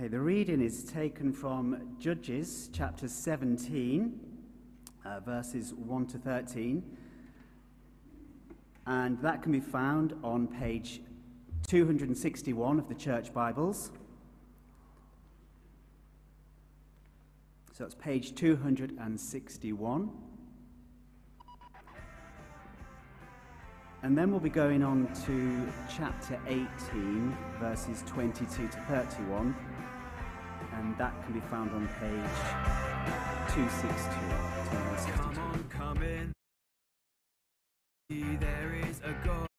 Okay, the reading is taken from Judges chapter 17, uh, verses 1 to 13. And that can be found on page 261 of the Church Bibles. So it's page 261. And then we'll be going on to chapter 18, verses 22 to 31 and that can be found on page 262 There is a God.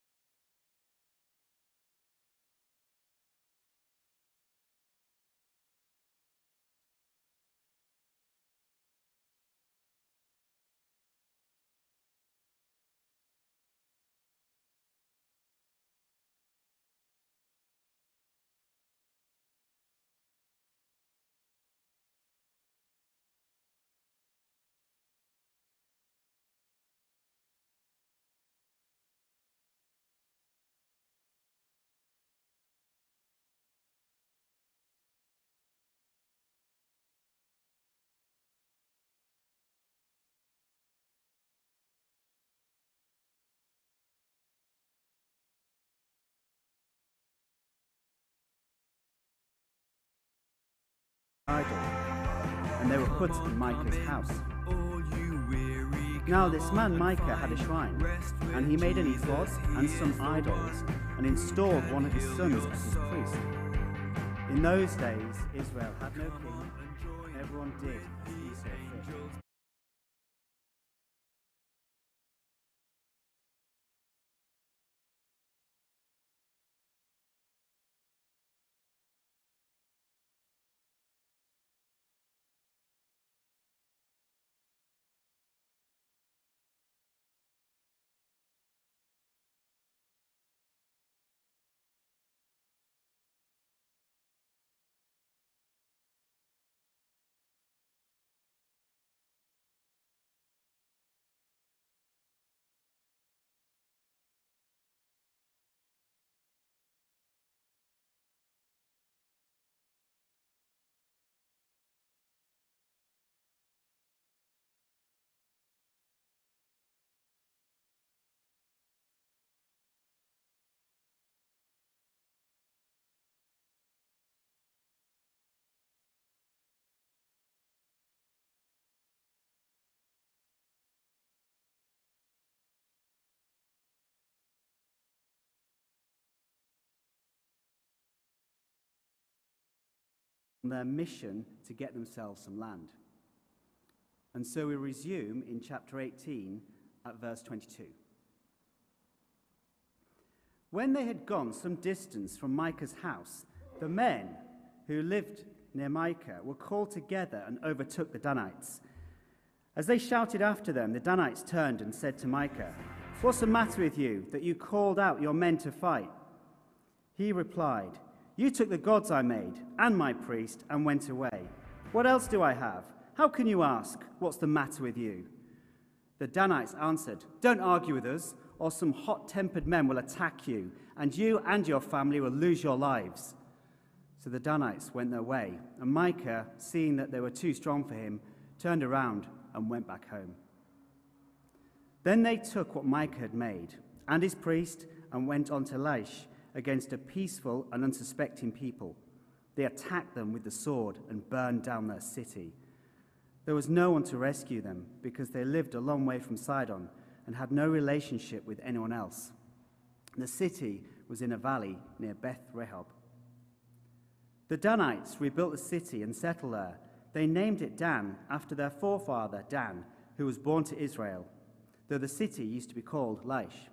Idol, and they were put in Micah's house. Now this man Micah had a shrine, and he made an ephod and some idols, and installed one of his sons as his priest. In those days, Israel had no king, everyone did as he their mission to get themselves some land. And so we resume in chapter 18 at verse 22. When they had gone some distance from Micah's house, the men who lived near Micah were called together and overtook the Danites. As they shouted after them, the Danites turned and said to Micah, What's the matter with you that you called out your men to fight? He replied, you took the gods I made and my priest and went away. What else do I have? How can you ask, What's the matter with you? The Danites answered, Don't argue with us, or some hot tempered men will attack you, and you and your family will lose your lives. So the Danites went their way, and Micah, seeing that they were too strong for him, turned around and went back home. Then they took what Micah had made, and his priest, and went on to Laish against a peaceful and unsuspecting people. They attacked them with the sword and burned down their city. There was no one to rescue them because they lived a long way from Sidon and had no relationship with anyone else. The city was in a valley near Beth Rehob. The Danites rebuilt the city and settled there. They named it Dan after their forefather Dan, who was born to Israel, though the city used to be called Laish.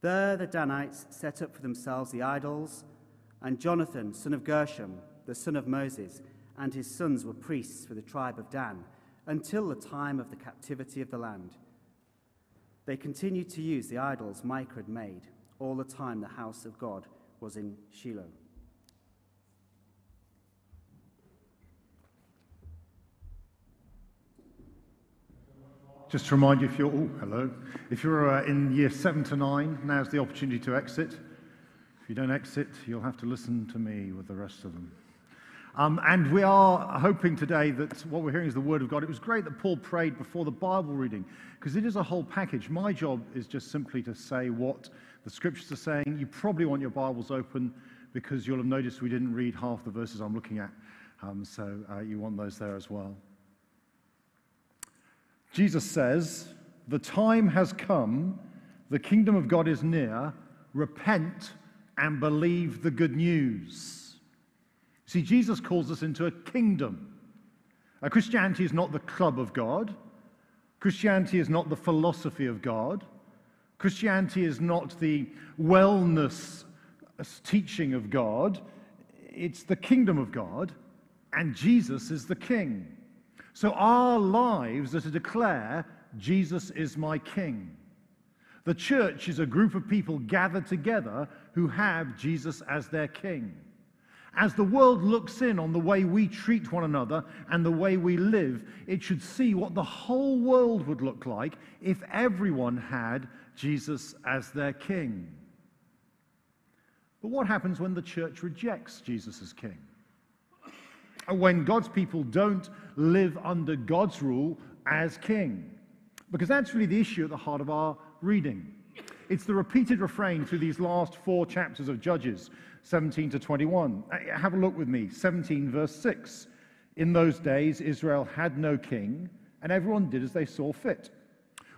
There the Danites set up for themselves the idols, and Jonathan, son of Gershom, the son of Moses, and his sons were priests for the tribe of Dan until the time of the captivity of the land. They continued to use the idols Micah had made all the time the house of God was in Shiloh. Just to remind you, if you're, oh, hello, if you're uh, in year seven to nine, now's the opportunity to exit. If you don't exit, you'll have to listen to me with the rest of them. Um, and we are hoping today that what we're hearing is the Word of God. It was great that Paul prayed before the Bible reading because it is a whole package. My job is just simply to say what the Scriptures are saying. You probably want your Bibles open because you'll have noticed we didn't read half the verses I'm looking at. Um, so uh, you want those there as well. Jesus says, The time has come, the kingdom of God is near. Repent and believe the good news. See, Jesus calls us into a kingdom. Uh, Christianity is not the club of God. Christianity is not the philosophy of God. Christianity is not the wellness teaching of God. It's the kingdom of God, and Jesus is the king. So our lives are to declare, Jesus is my king. The church is a group of people gathered together who have Jesus as their king. As the world looks in on the way we treat one another and the way we live, it should see what the whole world would look like if everyone had Jesus as their king. But what happens when the church rejects Jesus as king? When God's people don't live under God's rule as king? Because that's really the issue at the heart of our reading. It's the repeated refrain through these last four chapters of Judges, 17 to 21. Uh, have a look with me. 17, verse 6. In those days, Israel had no king, and everyone did as they saw fit.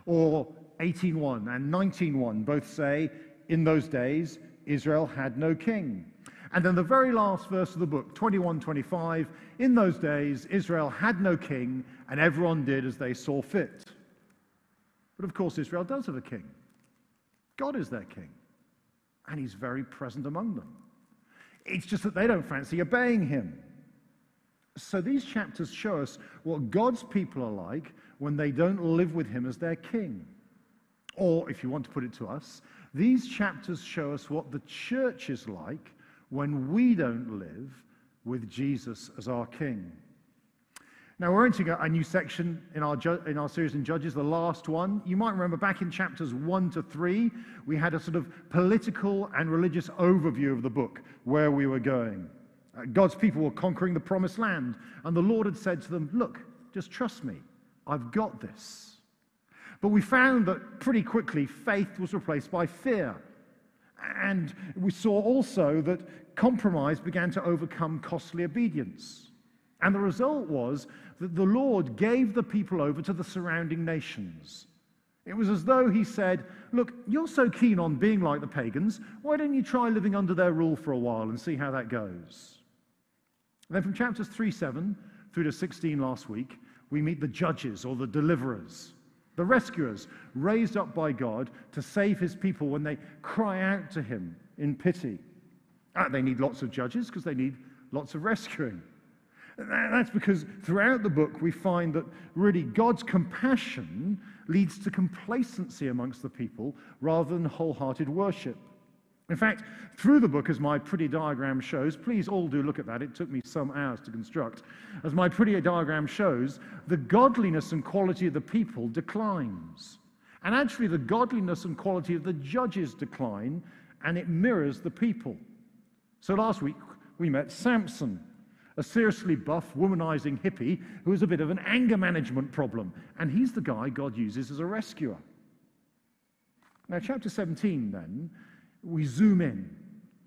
Or 18.1 and 19.1 both say, In those days, Israel had no king. And then the very last verse of the book, 21 25, in those days, Israel had no king, and everyone did as they saw fit. But of course, Israel does have a king. God is their king, and he's very present among them. It's just that they don't fancy obeying him. So these chapters show us what God's people are like when they don't live with him as their king. Or, if you want to put it to us, these chapters show us what the church is like when we don't live with Jesus as our king. Now, we're entering a new section in our, in our series in Judges, the last one. You might remember back in chapters 1 to 3, we had a sort of political and religious overview of the book, where we were going. Uh, God's people were conquering the promised land, and the Lord had said to them, Look, just trust me, I've got this. But we found that pretty quickly faith was replaced by fear. And we saw also that compromise began to overcome costly obedience. And the result was that the Lord gave the people over to the surrounding nations. It was as though he said, Look, you're so keen on being like the pagans, why don't you try living under their rule for a while and see how that goes? And then from chapters 3 7 through to 16 last week, we meet the judges or the deliverers the rescuers raised up by God to save his people when they cry out to him in pity. Ah, they need lots of judges because they need lots of rescuing. That's because throughout the book we find that really God's compassion leads to complacency amongst the people rather than wholehearted worship. In fact, through the book, as my pretty diagram shows, please all do look at that. It took me some hours to construct. As my pretty diagram shows, the godliness and quality of the people declines. And actually, the godliness and quality of the judges decline, and it mirrors the people. So last week, we met Samson, a seriously buff, womanizing hippie who has a bit of an anger management problem. And he's the guy God uses as a rescuer. Now, chapter 17, then, we zoom in.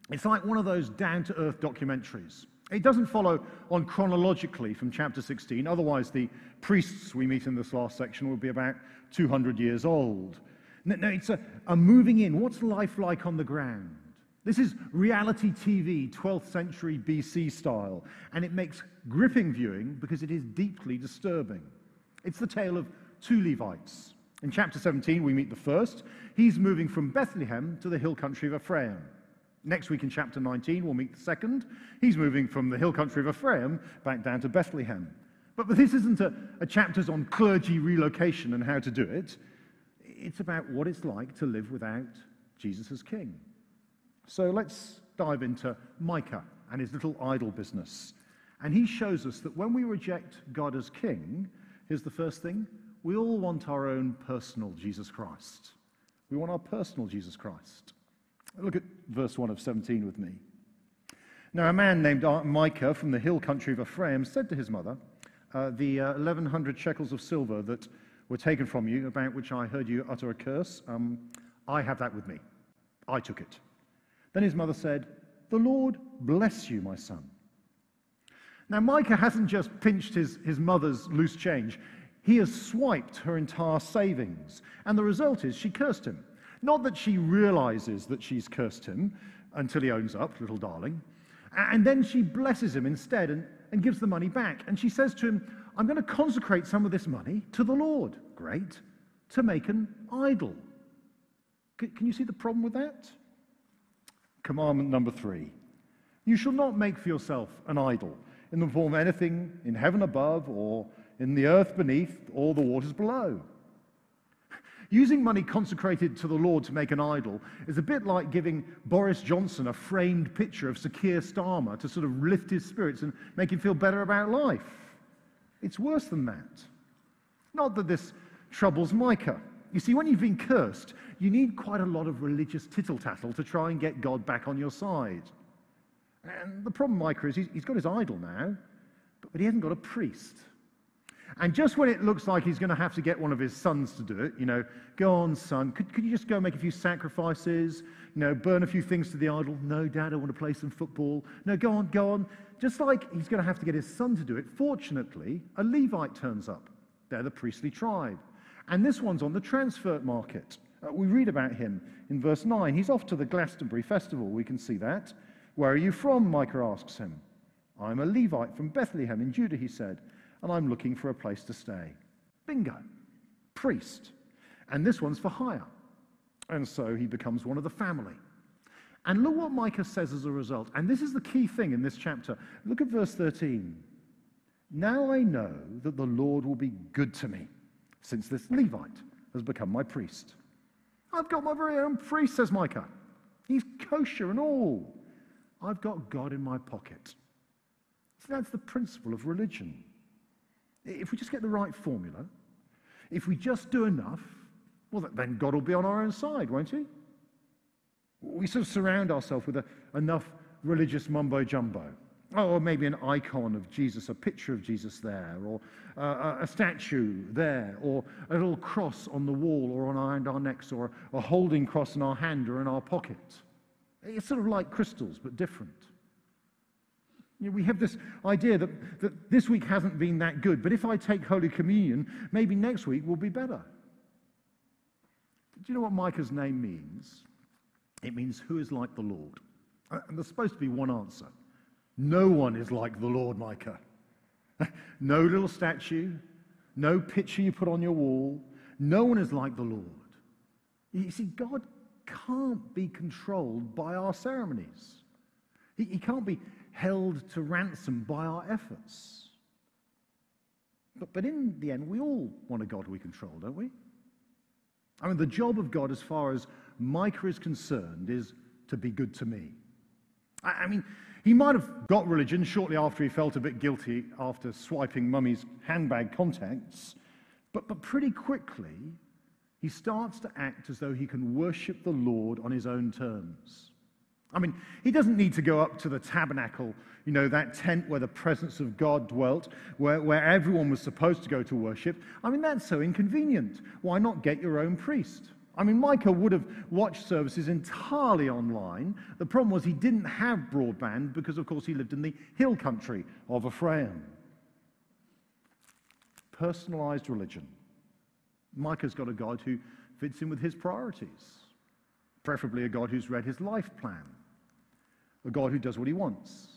It's like one of those down to earth documentaries. It doesn't follow on chronologically from chapter 16, otherwise, the priests we meet in this last section will be about 200 years old. No, no it's a, a moving in. What's life like on the ground? This is reality TV, 12th century BC style, and it makes gripping viewing because it is deeply disturbing. It's the tale of two Levites in chapter 17, we meet the first. He's moving from Bethlehem to the hill country of Ephraim. Next week in chapter 19, we'll meet the second. He's moving from the hill country of Ephraim back down to Bethlehem. But, but this isn't a, a chapters on clergy relocation and how to do it. It's about what it's like to live without Jesus as king. So let's dive into Micah and his little idol business. And he shows us that when we reject God as king, here's the first thing we all want our own personal Jesus Christ. We want our personal Jesus Christ. Look at verse 1 of 17 with me. Now, a man named Micah from the hill country of Ephraim said to his mother, uh, The uh, 1100 shekels of silver that were taken from you, about which I heard you utter a curse, um, I have that with me. I took it. Then his mother said, The Lord bless you, my son. Now, Micah hasn't just pinched his, his mother's loose change, he has swiped her entire savings. And the result is she cursed him. Not that she realizes that she's cursed him until he owns up, little darling. And then she blesses him instead and, and gives the money back. And she says to him, I'm going to consecrate some of this money to the Lord. Great. To make an idol. C- can you see the problem with that? Commandment number three You shall not make for yourself an idol in the form of anything in heaven above or in the earth beneath or the waters below. Using money consecrated to the Lord to make an idol is a bit like giving Boris Johnson a framed picture of Sir Keir Starmer to sort of lift his spirits and make him feel better about life. It's worse than that. Not that this troubles Micah. You see, when you've been cursed, you need quite a lot of religious tittle tattle to try and get God back on your side. And the problem, Micah, is he's got his idol now, but he hasn't got a priest. And just when it looks like he's going to have to get one of his sons to do it, you know, go on, son, could, could you just go make a few sacrifices? You know, burn a few things to the idol? No, dad, I want to play some football. No, go on, go on. Just like he's going to have to get his son to do it, fortunately, a Levite turns up. They're the priestly tribe. And this one's on the transfer market. Uh, we read about him in verse 9. He's off to the Glastonbury Festival. We can see that. Where are you from? Micah asks him. I'm a Levite from Bethlehem in Judah, he said and I'm looking for a place to stay. Bingo. Priest. And this one's for hire. And so he becomes one of the family. And look what Micah says as a result. And this is the key thing in this chapter. Look at verse 13. Now I know that the Lord will be good to me, since this Levite has become my priest. I've got my very own priest, says Micah. He's kosher and all. I've got God in my pocket. So that's the principle of religion. If we just get the right formula, if we just do enough, well, then God will be on our own side, won't he? We sort of surround ourselves with a, enough religious mumbo jumbo. Oh, or maybe an icon of Jesus, a picture of Jesus there, or uh, a statue there, or a little cross on the wall or on our, our necks, or a holding cross in our hand or in our pocket. It's sort of like crystals, but different. You know, we have this idea that, that this week hasn't been that good, but if I take Holy Communion, maybe next week will be better. Do you know what Micah's name means? It means who is like the Lord. Uh, and there's supposed to be one answer. No one is like the Lord, Micah. no little statue, no picture you put on your wall. No one is like the Lord. You see, God can't be controlled by our ceremonies. He, he can't be held to ransom by our efforts. But, but in the end, we all want a God we control, don't we? I mean, the job of God, as far as Micah is concerned, is to be good to me. I, I mean, he might have got religion shortly after he felt a bit guilty after swiping mummy's handbag contents, but, but pretty quickly, he starts to act as though he can worship the Lord on his own terms. I mean, he doesn't need to go up to the tabernacle, you know, that tent where the presence of God dwelt, where, where everyone was supposed to go to worship. I mean, that's so inconvenient. Why not get your own priest? I mean, Micah would have watched services entirely online. The problem was he didn't have broadband because, of course, he lived in the hill country of Ephraim. Personalized religion. Micah's got a God who fits in with his priorities, preferably a God who's read his life plan a God who does what he wants.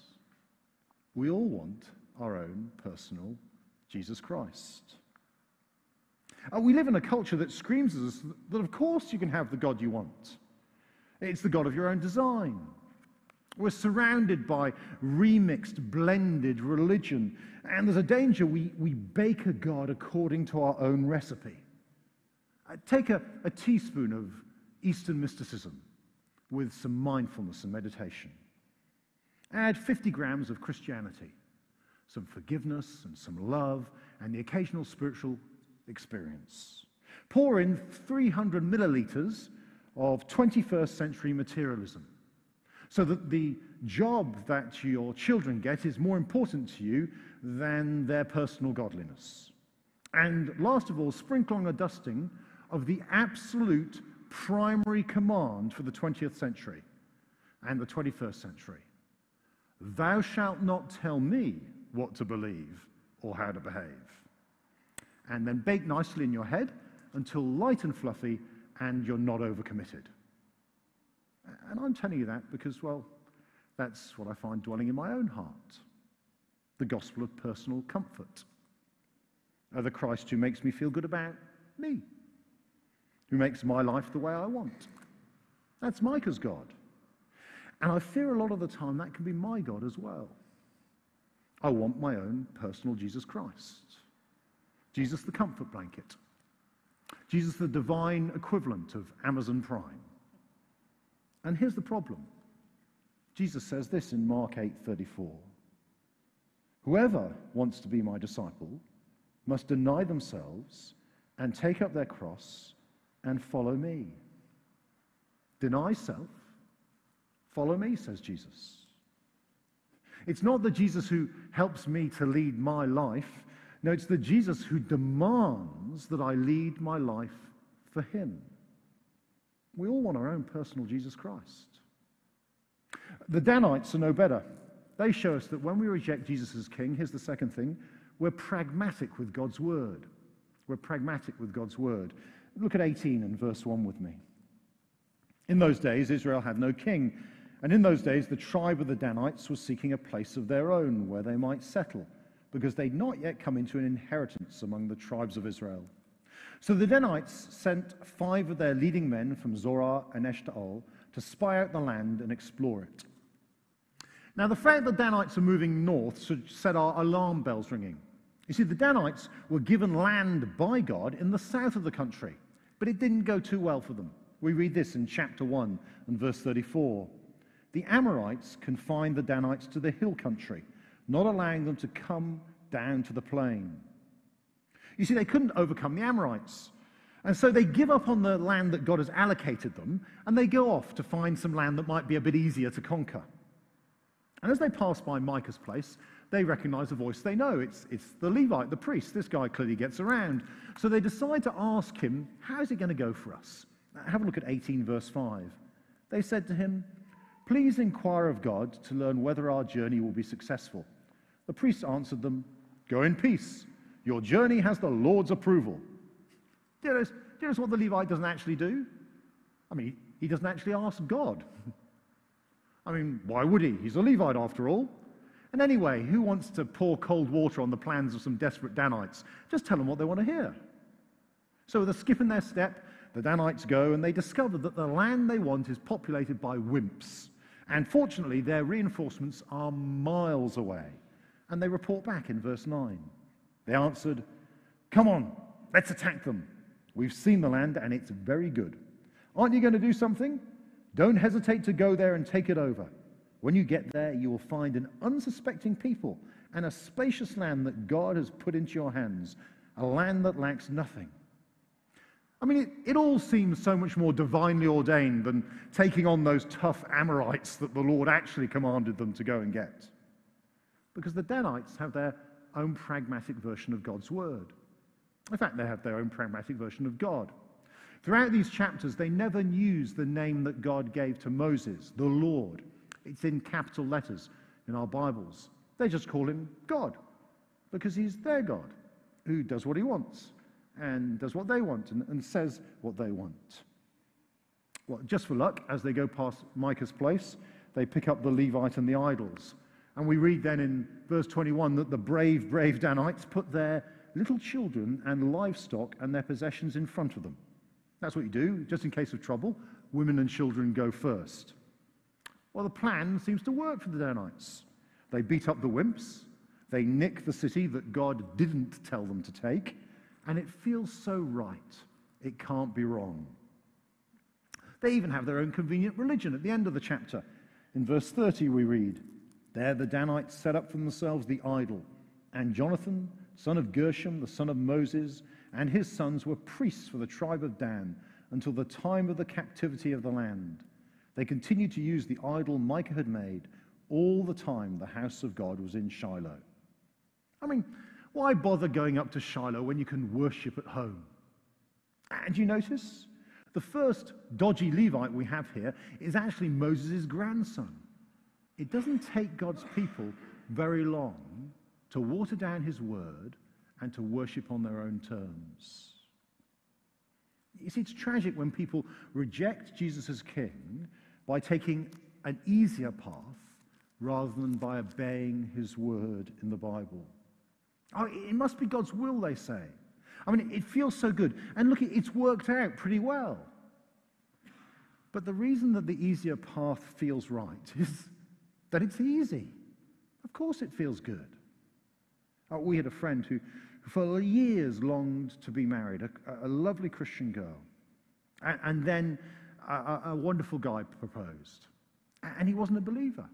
We all want our own personal Jesus Christ. Uh, we live in a culture that screams at us that, of course, you can have the God you want. It's the God of your own design. We're surrounded by remixed, blended religion, and there's a danger we, we bake a God according to our own recipe. Uh, take a, a teaspoon of Eastern mysticism with some mindfulness and meditation. Add 50 grams of Christianity, some forgiveness and some love, and the occasional spiritual experience. Pour in 300 milliliters of 21st century materialism. So that the job that your children get is more important to you than their personal godliness. And last of all, sprinkle on a dusting of the absolute primary command for the 20th century and the 21st century Thou shalt not tell me what to believe or how to behave. And then bake nicely in your head until light and fluffy and you're not overcommitted. And I'm telling you that because, well, that's what I find dwelling in my own heart the gospel of personal comfort. The Christ who makes me feel good about me, who makes my life the way I want. That's Micah's God. And I fear a lot of the time that can be my God as well. I want my own personal Jesus Christ. Jesus, the comfort blanket. Jesus, the divine equivalent of Amazon Prime. And here's the problem. Jesus says this in Mark 8:34. Whoever wants to be my disciple must deny themselves and take up their cross and follow me. Deny self, follow me, says Jesus. It's not the Jesus who helps me to lead my life. No, it's the Jesus who demands that I lead my life for him. We all want our own personal Jesus Christ. The Danites are no better. They show us that when we reject Jesus as king, here's the second thing we're pragmatic with God's word. We're pragmatic with God's word. Look at 18 and verse 1 with me. In those days, Israel had no king. And in those days, the tribe of the Danites was seeking a place of their own where they might settle, because they'd not yet come into an inheritance among the tribes of Israel. So the Danites sent five of their leading men from Zorah and Eshtaol to spy out the land and explore it. Now, the fact that Danites are moving north should set our alarm bells ringing. You see, the Danites were given land by God in the south of the country, but it didn't go too well for them. We read this in chapter 1 and verse 34 the Amorites confined the Danites to the hill country, not allowing them to come down to the plain. You see, they couldn't overcome the Amorites. And so they give up on the land that God has allocated them, and they go off to find some land that might be a bit easier to conquer. And as they pass by Micah's place, they recognize a voice they know. It's, it's the Levite, the priest. This guy clearly gets around. So they decide to ask him, How's it going to go for us? Have a look at 18, verse 5. They said to him, Please inquire of God to learn whether our journey will be successful. The priest answered them, Go in peace. Your journey has the Lord's approval. Do you, notice, what the Levite doesn't actually do? I mean, he doesn't actually ask God. I mean, why would he? He's a Levite after all. And anyway, who wants to pour cold water on the plans of some desperate Danites? Just tell them what they want to hear. So, with a skip in their step, the Danites go and they discover that the land they want is populated by wimps. And fortunately, their reinforcements are miles away. And they report back in verse 9. They answered, Come on, let's attack them. We've seen the land and it's very good. Aren't you going to do something? Don't hesitate to go there and take it over. When you get there, you will find an unsuspecting people and a spacious land that God has put into your hands, a land that lacks nothing. I mean, it, it, all seems so much more divinely ordained than taking on those tough Amorites that the Lord actually commanded them to go and get. Because the Danites have their own pragmatic version of God's word. In fact, they have their own pragmatic version of God. Throughout these chapters, they never use the name that God gave to Moses, the Lord. It's in capital letters in our Bibles. They just call him God because he's their God who does what he wants and does what they want and, and says what they want. Well, just for luck, as they go past Micah's place, they pick up the Levite and the idols. And we read then in verse 21 that the brave, brave Danites put their little children and livestock and their possessions in front of them. That's what you do, just in case of trouble. Women and children go first. Well, the plan seems to work for the Danites. They beat up the wimps, they nick the city that God didn't tell them to take, and it feels so right. It can't be wrong. They even have their own convenient religion at the end of the chapter. In verse 30, we read, There the Danites set up for themselves the idol, and Jonathan, son of Gershom, the son of Moses, and his sons were priests for the tribe of Dan until the time of the captivity of the land. They continued to use the idol Micah had made all the time the house of God was in Shiloh. I mean, why bother going up to Shiloh when you can worship at home? And you notice? The first dodgy Levite we have here is actually Moses' grandson. It doesn't take God's people very long to water down his word and to worship on their own terms. You see, it's tragic when people reject Jesus as king by taking an easier path rather than by obeying his word in the Bible. Oh, it must be God's will, they say. I mean, it feels so good. And look, it's worked out pretty well. But the reason that the easier path feels right is that it's easy. Of course, it feels good. Oh, we had a friend who, for years longed to be married, a, a lovely Christian girl. And, and then a, a, wonderful guy proposed. And he wasn't a believer.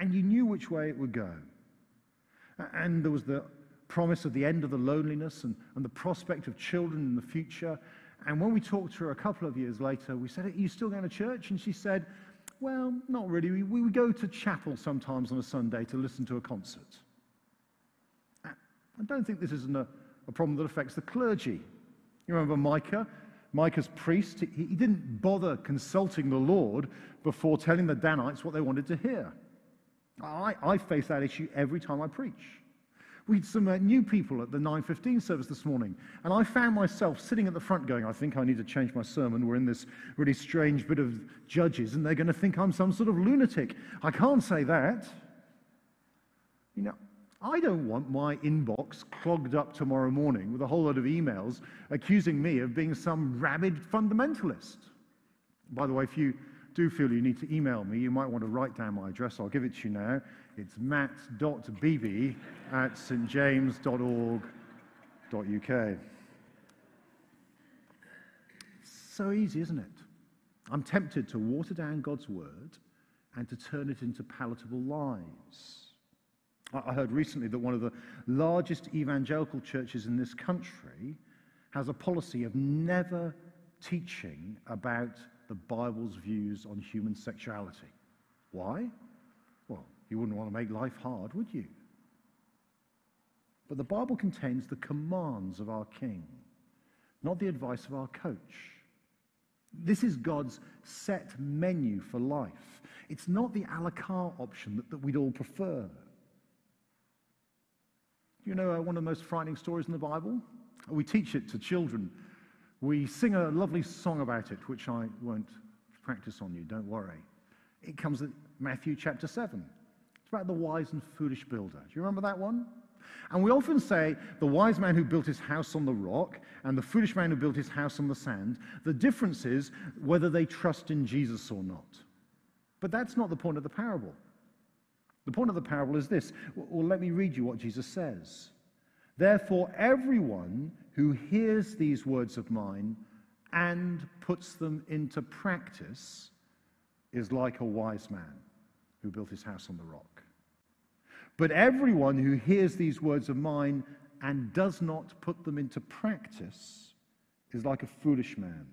And you knew which way it would go. And there was the promise of the end of the loneliness and, and the prospect of children in the future. And when we talked to her a couple of years later, we said, Are you still going to church? And she said, Well, not really. We, we go to chapel sometimes on a Sunday to listen to a concert. I don't think this is a, a problem that affects the clergy. You remember Micah? Micah's priest, he, he didn't bother consulting the Lord before telling the Danites what they wanted to hear. I, I face that issue every time I preach. We had some uh, new people at the 9.15 service this morning, and I found myself sitting at the front going, I think I need to change my sermon. We're in this really strange bit of judges, and they're going to think I'm some sort of lunatic. I can't say that. You know, I don't want my inbox clogged up tomorrow morning with a whole lot of emails accusing me of being some rabid fundamentalist. By the way, if you do feel you need to email me, you might want to write down my address. I'll give it to you now. It's matt.bb at stjames.org.uk. So easy, isn't it? I'm tempted to water down God's word and to turn it into palatable lies. I heard recently that one of the largest evangelical churches in this country has a policy of never teaching about the Bible's views on human sexuality. Why? You wouldn't want to make life hard, would you? But the Bible contains the commands of our King, not the advice of our coach. This is God's set menu for life. It's not the a la carte option that, that we'd all prefer. You know uh, one of the most frightening stories in the Bible? We teach it to children. We sing a lovely song about it, which I won't practice on you, don't worry. It comes in Matthew chapter 7. About the wise and foolish builder. Do you remember that one? And we often say the wise man who built his house on the rock and the foolish man who built his house on the sand. The difference is whether they trust in Jesus or not. But that's not the point of the parable. The point of the parable is this. Well, let me read you what Jesus says. Therefore, everyone who hears these words of mine and puts them into practice is like a wise man who built his house on the rock. But everyone who hears these words of mine and does not put them into practice is like a foolish man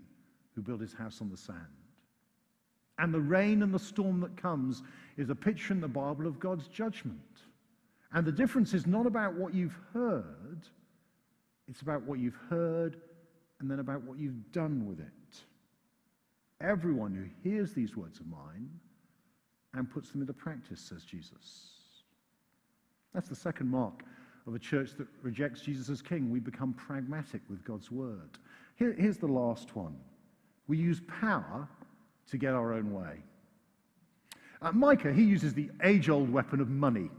who built his house on the sand. And the rain and the storm that comes is a picture in the Bible of God's judgment. And the difference is not about what you've heard, it's about what you've heard and then about what you've done with it. Everyone who hears these words of mine and puts them into practice, says Jesus. That's the second mark of a church that rejects Jesus as king. We become pragmatic with God's word. Here, here's the last one we use power to get our own way. Uh, Micah, he uses the age old weapon of money.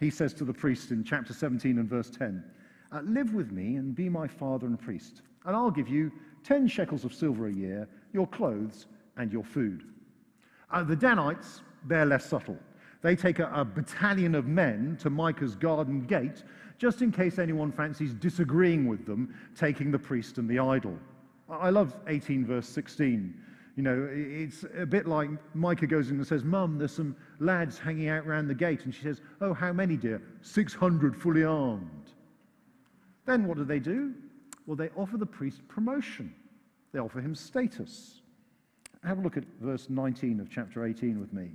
He says to the priest in chapter 17 and verse 10 uh, Live with me and be my father and priest, and I'll give you 10 shekels of silver a year, your clothes, and your food. Uh, the Danites, they're less subtle. They take a, a battalion of men to Micah's garden gate just in case anyone fancies disagreeing with them, taking the priest and the idol. I love 18 verse 16. You know, it's a bit like Micah goes in and says, Mum, there's some lads hanging out round the gate. And she says, Oh, how many, dear? 600 fully armed. Then what do they do? Well, they offer the priest promotion, they offer him status. Have a look at verse 19 of chapter 18 with me.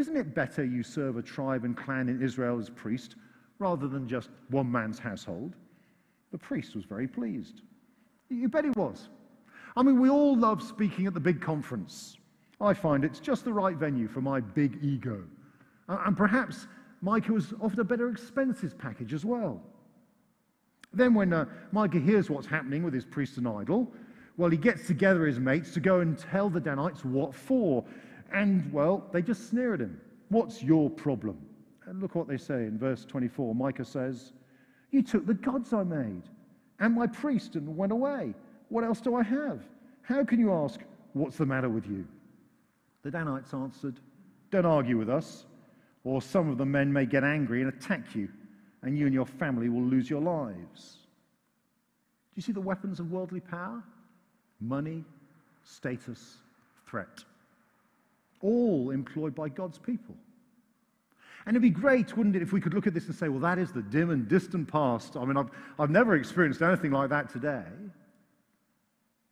Isn't it better you serve a tribe and clan in Israel as priest rather than just one man's household? The priest was very pleased. You bet he was. I mean, we all love speaking at the big conference. I find it's just the right venue for my big ego. And perhaps Micah was offered a better expenses package as well. Then, when uh, Micah hears what's happening with his priest and idol, well, he gets together his mates to go and tell the Danites what for. And, well, they just sneer at him. What's your problem? And look what they say in verse 24. Micah says, You took the gods I made and my priest and went away. What else do I have? How can you ask, What's the matter with you? The Danites answered, Don't argue with us, or some of the men may get angry and attack you, and you and your family will lose your lives. Do you see the weapons of worldly power? Money, status, threat all employed by God's people. And it'd be great, wouldn't it, if we could look at this and say, well, that is the dim and distant past. I mean, I've, I've never experienced anything like that today.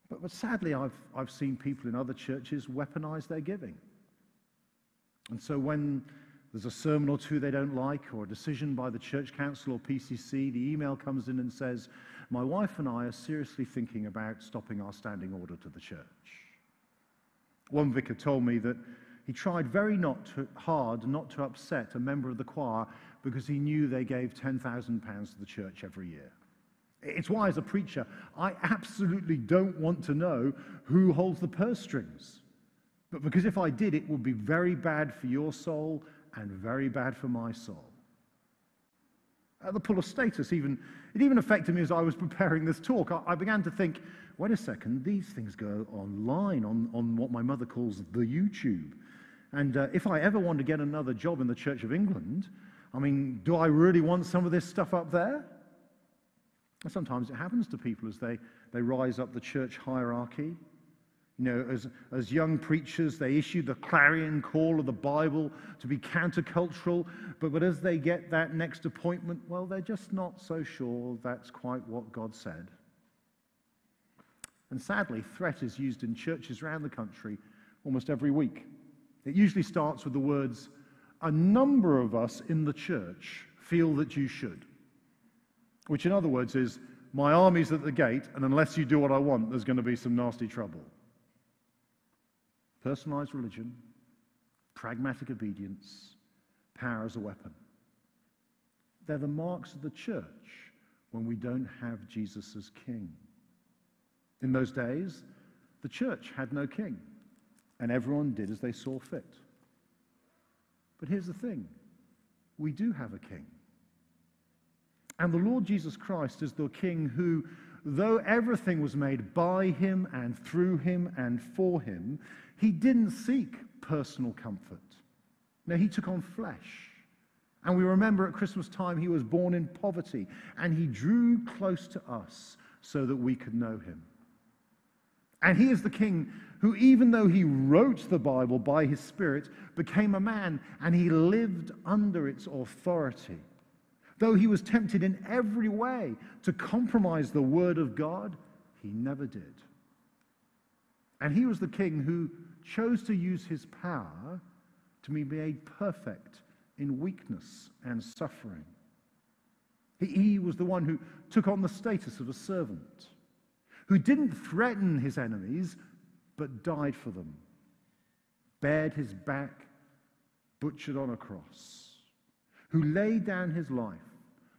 But, but sadly, I've, I've seen people in other churches weaponize their giving. And so when there's a sermon or two they don't like, or a decision by the church council or PCC, the email comes in and says, My wife and I are seriously thinking about stopping our standing order to the church. One vicar told me that he tried very not to, hard not to upset a member of the choir because he knew they gave £10,000 to the church every year. It's why, as a preacher, I absolutely don't want to know who holds the purse strings. But because if I did, it would be very bad for your soul and very bad for my soul. At the pull of status, even, it even affected me as I was preparing this talk. I, I began to think, wait a second, these things go online on, on what my mother calls the YouTube. And uh, if I ever want to get another job in the Church of England, I mean, do I really want some of this stuff up there? And sometimes it happens to people as they, they rise up the church hierarchy. You know, as, as young preachers, they issue the clarion call of the Bible to be countercultural, but, but as they get that next appointment, well, they're just not so sure that's quite what God said. And sadly, threat is used in churches around the country almost every week. It usually starts with the words, A number of us in the church feel that you should. Which, in other words, is, My army's at the gate, and unless you do what I want, there's going to be some nasty trouble. Personalized religion, pragmatic obedience, power as a weapon. They're the marks of the church when we don't have Jesus as king. In those days, the church had no king, and everyone did as they saw fit. But here's the thing we do have a king. And the Lord Jesus Christ is the king who, though everything was made by him and through him and for him, he didn't seek personal comfort. No, he took on flesh. And we remember at Christmas time he was born in poverty and he drew close to us so that we could know him. And he is the king who, even though he wrote the Bible by his Spirit, became a man and he lived under its authority. Though he was tempted in every way to compromise the word of God, he never did. And he was the king who chose to use his power to be made perfect in weakness and suffering. He, was the one who took on the status of a servant who didn't threaten his enemies, but died for them, bared his back, butchered on a cross, who laid down his life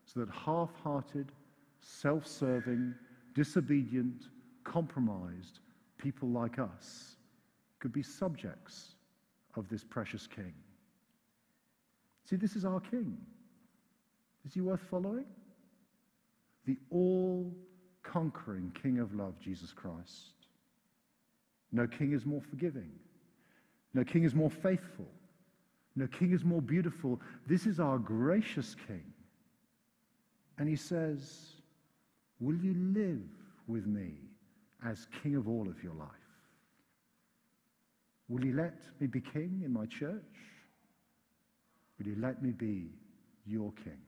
so that half hearted, self serving, disobedient, compromised people like us could be subjects of this precious king. See, this is our king. Is he worth following? The all conquering King of love, Jesus Christ. No king is more forgiving. No king is more faithful. No king is more beautiful. This is our gracious king. And he says, Will you live with me as king of all of your life? Will you let me be king in my church? Will you let me be your king?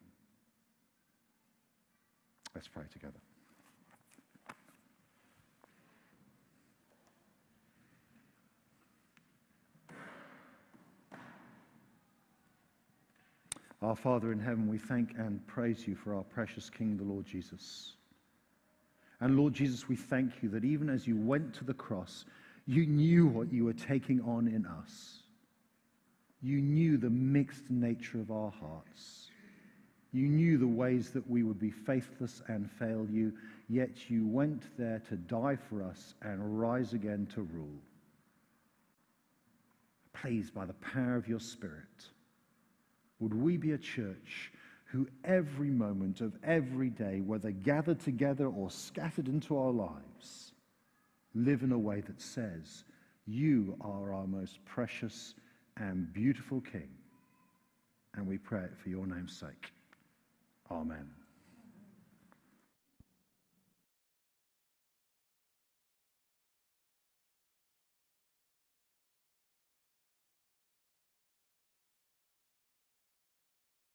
Let's pray together. Our Father in heaven, we thank and praise you for our precious King, the Lord Jesus. And Lord Jesus, we thank you that even as you went to the cross, you knew what you were taking on in us. You knew the mixed nature of our hearts. You knew the ways that we would be faithless and fail you, yet you went there to die for us and rise again to rule. Please, by the power of your Spirit, would we be a church who every moment of every day, whether gathered together or scattered into our lives, live in a way that says, You are our most precious and beautiful King. And we pray it for your name's sake. Amen.